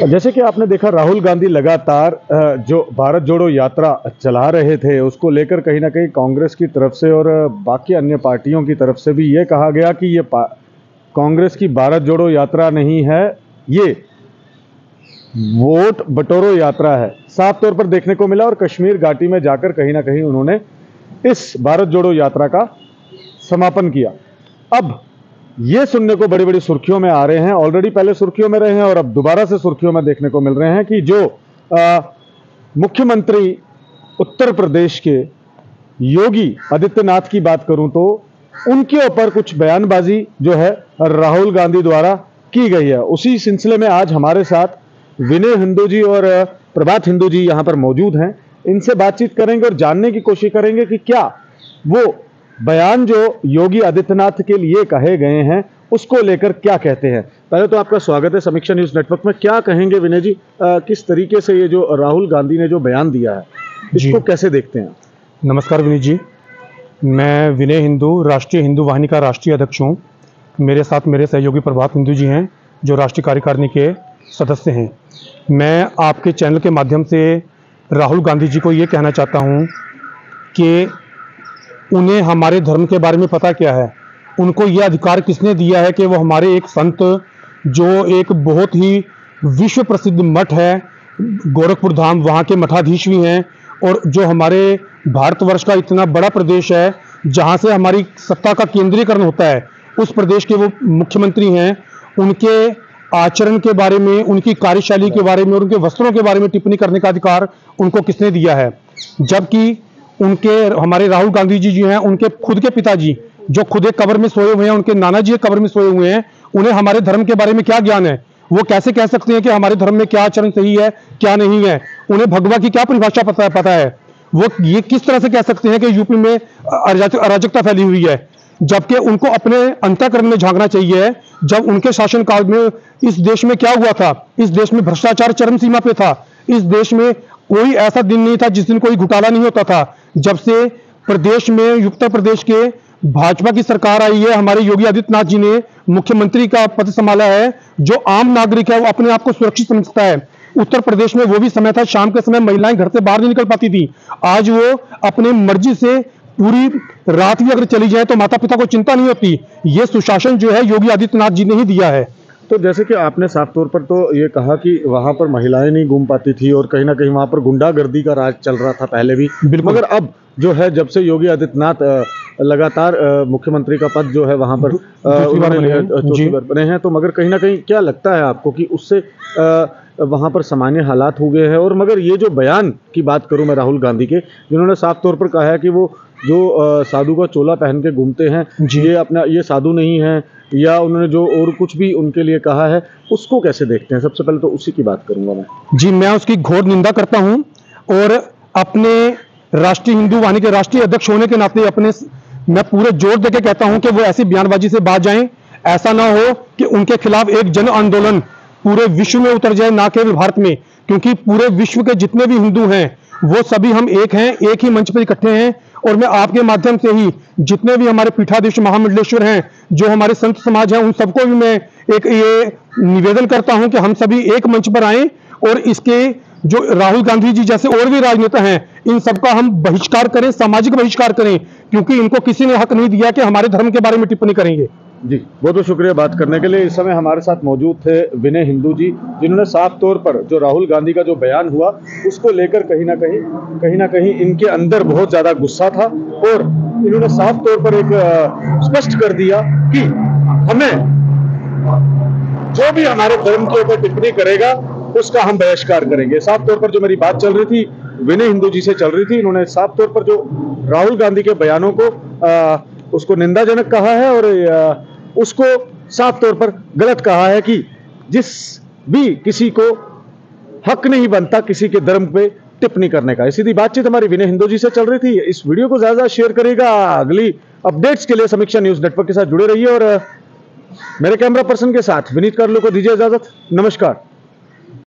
जैसे कि आपने देखा, राहुल गांधी लगातार जो भारत जोड़ो यात्रा चला रहे थे, उसको लेकर कहीं ना कहीं कांग्रेस की तरफ़ से और बाकी अन्य पार्टियों की तरफ़ से भी ये कहा गया कि ये कांग्रेस की भारत जोड़ो यात्रा नहीं है, ये वोट बटोरो यात्रा है। साफ़ तौर पर देखने को मिला और कश्मीर घाटी में जाकर कहीं ना कहीं उन्होंने इस भारत जोड़ो यात्रा का समापन किया। अब ये सुनने को बड़ी बड़ी सुर्खियों में आ रहे हैं। ऑलरेडी पहले सुर्खियों में रहे हैं और अब दोबारा से सुर्खियों में देखने को मिल रहे हैं कि जो मुख्यमंत्री उत्तर प्रदेश के योगी आदित्यनाथ की बात करूँ तो उनके ऊपर कुछ बयानबाजी जो है राहुल गांधी द्वारा की गई है। उसी सिलसिले में आज हमारे साथ विनय हिंदू जी और प्रभात हिंदू जी यहाँ पर मौजूद हैं। इनसे बातचीत करेंगे और जानने की कोशिश करेंगे कि क्या वो बयान जो योगी आदित्यनाथ के लिए कहे गए हैं उसको लेकर क्या कहते हैं? पहले तो आपका स्वागत है समीक्षा न्यूज़ नेटवर्क में। क्या कहेंगे विनय जी अ, किस तरीके से ये जो राहुल गांधी ने जो बयान दिया है इसको कैसे देखते हैं? नमस्कार विनय जी। मैं विनय हिंदू राष्ट्रीय हिंदू वाहिनी का राष्ट्रीय अध्यक्ष हूँ। मेरे साथ मेरे सहयोगी प्रभात हिंदू जी हैं जो राष्ट्रीय कार्यकारिणी के सदस्य हैं। मैं आपके चैनल के माध्यम से राहुल गांधी जी को ये कहना चाहता हूँ कि उन्हें हमारे धर्म के बारे में पता क्या है? उनको यह अधिकार किसने दिया है कि वो हमारे एक संत, जो एक बहुत ही विश्व प्रसिद्ध मठ है, गोरखपुर धाम, वहाँ के मठाधीश भी हैं, और जो हमारे भारतवर्ष का इतना बड़ा प्रदेश है, जहाँ से हमारी सत्ता का केंद्रीकरण होता है, उस प्रदेश के वो मुख्यमंत्री हैं। उनके आचरण के बारे में, उनकी कार्यशैली के बारे में, और उनके वस्त्रों के बारे में टिप्पणी करने का अधिकार उनको किसने दिया है? जबकि उनके, हमारे राहुल गांधी जी जो हैं, उनके खुद के पिताजी, जो खुद एक कब्र में सोए हुए हैं, उनके नाना जी कब्र में सोए हुए हैं, उन्हें हमारे धर्म के बारे में क्या ज्ञान है? वो कैसे कह सकते हैं कि हमारे धर्म में क्या आचरण सही है, क्या नहीं है? उन्हें भगवा की क्या परिभाषा पता पता है? वो ये किस तरह से कह सकते हैं कि यूपी में अराजकता फैली हुई है? जबकि उनको अपने अंतःकरण में झांकना चाहिए, जब उनके शासनकाल में इस देश में क्या हुआ था? इस देश में भ्रष्टाचार चरम सीमा पे था। इस देश में कोई ऐसा दिन नहीं था जिस दिन कोई घोटाला नहीं होता था। जब से प्रदेश में उत्तर प्रदेश के भाजपा की सरकार आई है, हमारे योगी आदित्यनाथ जी ने मुख्यमंत्री का पद संभाला है, जो आम नागरिक है, वो अपने आप को सुरक्षित समझता है। उत्तर प्रदेश में वो भी समय था, शाम के समय महिलाएँ घर से बाहर नहीं निकल पाती थी। आज वो अपने मर्ज़ी से पूरी रात भी अगर चली जाए तो माता पिता को चिंता नहीं होती। ये सुशासन जो है, योगी आदित्यनाथ जी ने ही दिया है। तो जैसे कि आपने साफ़ तौर पर तो ये कहा कि वहाँ पर महिलाएँ नहीं घूम पाती थी और कहीं ना कहीं वहाँ पर गुंडागर्दी का राज चल रहा था पहले भी। मगर अब जो है जब से योगी आदित्यनाथ लगातार मुख्यमंत्री का पद जो है वहाँ पर उन्होंने बने हैं। तो मगर कहीं ना कहीं क्या लगता है आपको कि उससे वहाँ पर सामान्य हालात हो गए हैं? और मगर ये जो बयान की बात करूँ मैं राहुल गांधी के जिन्होंने साफ़ तौर पर कहा है कि वो जो साधु का चोला पहन के घूमते हैं। ये अपना ये साधु नहीं है या उन्होंने जो और कुछ भी उनके लिए कहा है उसको कैसे देखते हैं? सबसे पहले तो उसी की बात करूँगा मैं। जी मैं उसकी घोर निंदा करता हूँ और अपने राष्ट्रीय हिंदू वाहिनी के राष्ट्रीय अध्यक्ष होने के नाते अपने मैं पूरे ज़ोर देकर कहता हूँ कि वो ऐसी बयानबाजी से बाज जाएँ। ऐसा ना हो कि उनके खिलाफ एक जन आंदोलन पूरे विश्व में उतर जाए ना केवल भारत में क्योंकि पूरे विश्व के जितने भी हिंदू हैं वो सभी हम एक हैं एक ही मंच पर इकट्ठे हैं। और मैं आपके माध्यम से ही जितने भी हमारे पीठाधीश महामंडलेश्वर हैं, जो हमारे संत समाज हैं, उन सबको भी मैं एक ये निवेदन करता हूँ कि हम सभी एक मंच पर आए और इसके जो राहुल गांधी जी जैसे और भी राजनेता हैं, इन सबका हम बहिष्कार करें, सामाजिक बहिष्कार करें, क्योंकि इनको किसी ने हक नहीं दिया कि हमारे धर्म के बारे में टिप्पणी करेंगे। जी बहुत बहुत शुक्रिया बात करने के लिए। इस समय हमारे साथ मौजूद थे विनय हिंदू जी जिन्होंने साफ़ तौर पर जो राहुल गांधी का जो बयान हुआ उसको लेकर कहीं ना कहीं कहीं ना कहीं इनके अंदर बहुत ज़्यादा गुस्सा था और इन्होंने साफ़ तौर पर एक स्पष्ट कर दिया कि हमें जो भी हमारे धर्म के ऊपर टिप्पणी करेगा उसका हम बहिष्कार करेंगे। साफ़ तौर पर जो मेरी बात चल रही थी विनय हिंदू जी से चल रही थी इन्होंने साफ़ तौर पर जो राहुल गांधी के बयानों को आ, उसको निंदाजनक कहा है और उसको साफ़ तौर पर गलत कहा है कि जिस भी किसी को हक नहीं बनता किसी के धर्म पे टिप्पणी करने का। सीधी बातचीत हमारी विनय हिंदू जी से चल रही थी। इस वीडियो को ज़्यादा शेयर करेगा। अगली अपडेट्स के लिए समीक्षा न्यूज़ नेटवर्क के साथ जुड़े रहिए और मेरे कैमरा पर्सन के साथ विनीत कार्लो को दीजिए इजाज़त। नमस्कार।